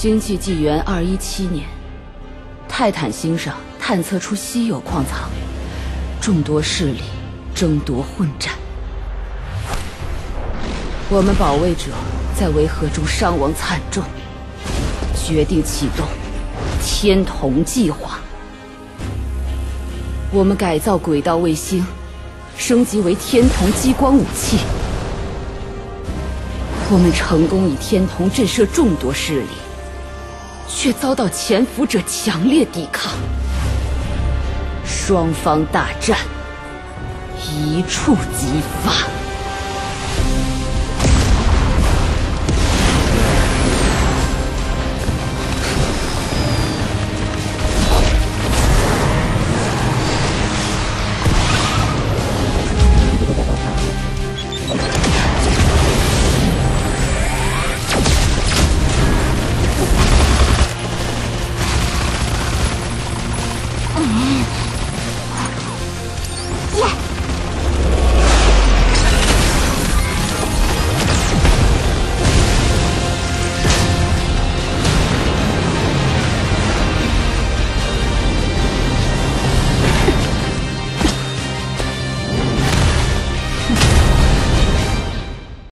星际纪元二一七年，泰坦星上探测出稀有矿藏，众多势力争夺混战。我们保卫者在维和中伤亡惨重，决定启动天童计划。我们改造轨道卫星，升级为天童激光武器。我们成功以天童震慑众多势力，却遭到潜伏者强烈抵抗。双方大战一触即发。bonito.